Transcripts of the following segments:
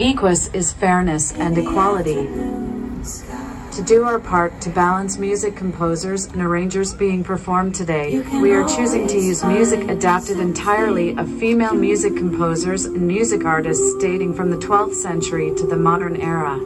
Equus is fairness and equality. To do our part to balance music composers and arrangers being performed today, we are choosing to use music adapted entirely of female music composers and music artists dating from the 12th century to the modern era.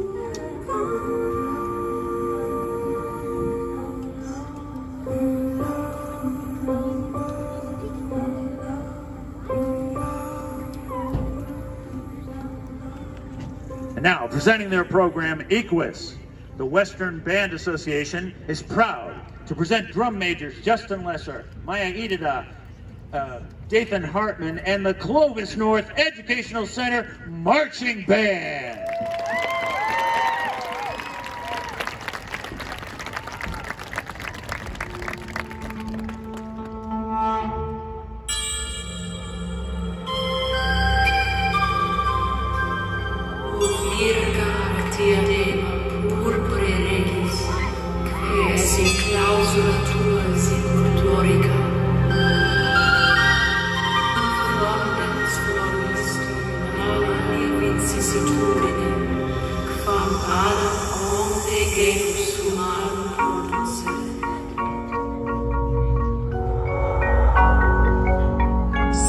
Now, presenting their program, Equus, the Western Band Association is proud to present drum majors Justin Lesser, Maya Idida, uh, Dathan Hartman, and the Clovis North Educational Center Marching Band.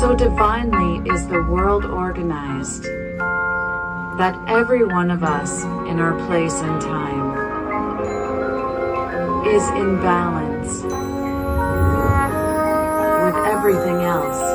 So divinely is the world organized that every one of us in our place and time is in balance with everything else.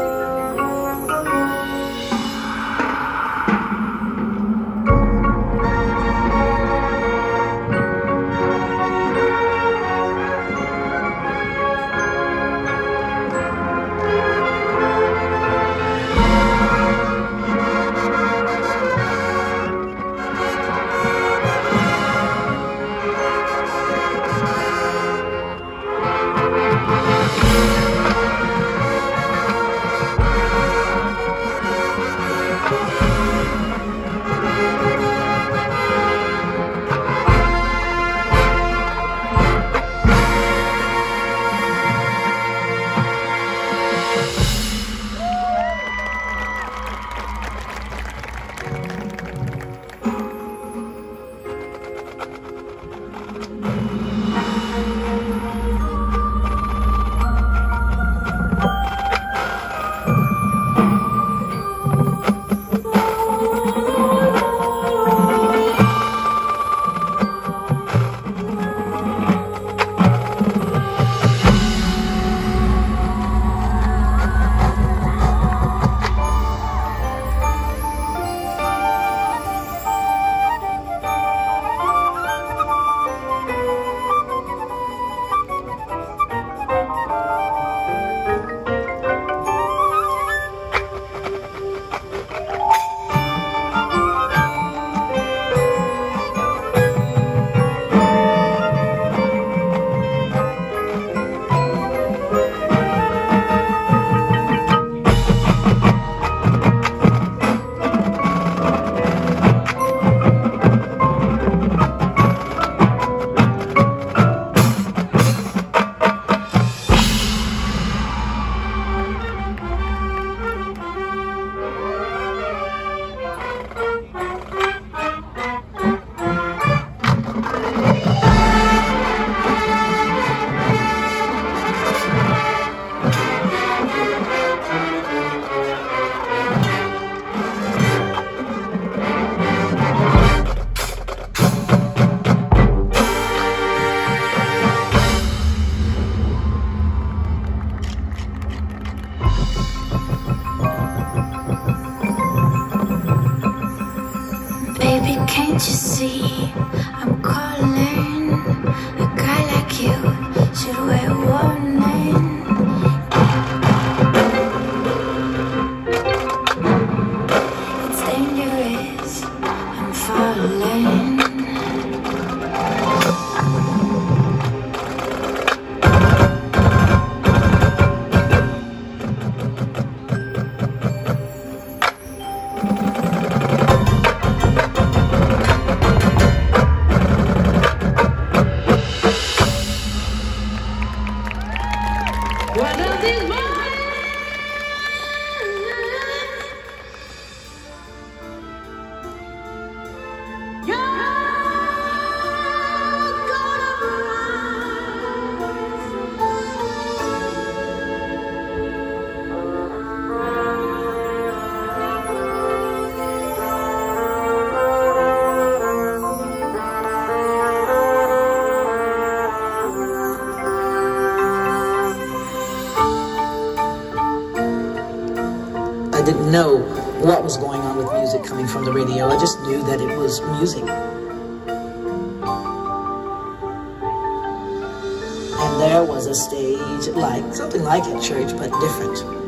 Can't you see I'm calling? One didn't know what was going on with music coming from the radio. I just knew that it was music. And there was a stage like something like a church, but different.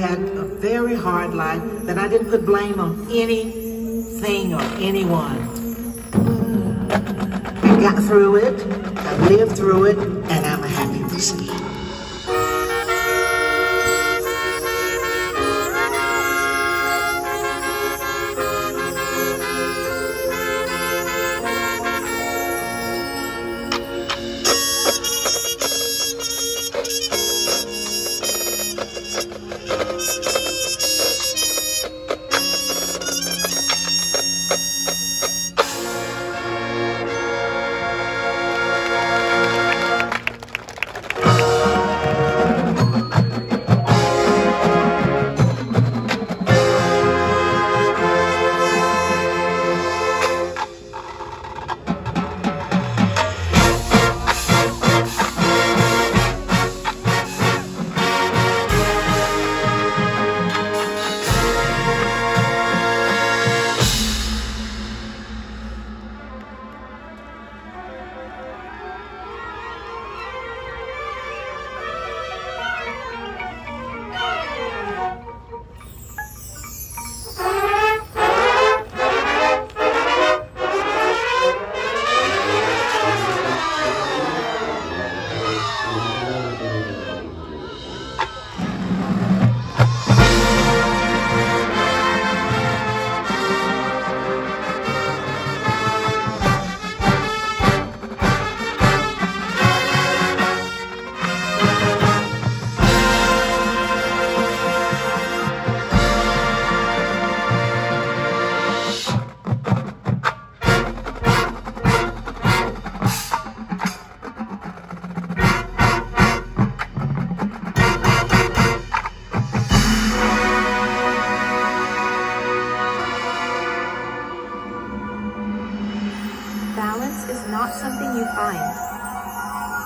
Had a very hard life that I didn't put blame on anything or anyone. I got through it, I lived through it, and I'm a happy person.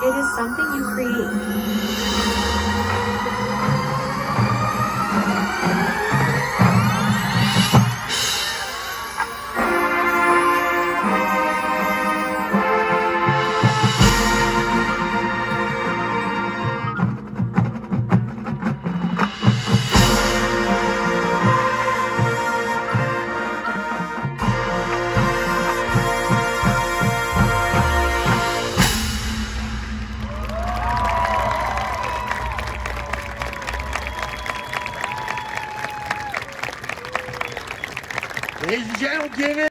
It is something you create.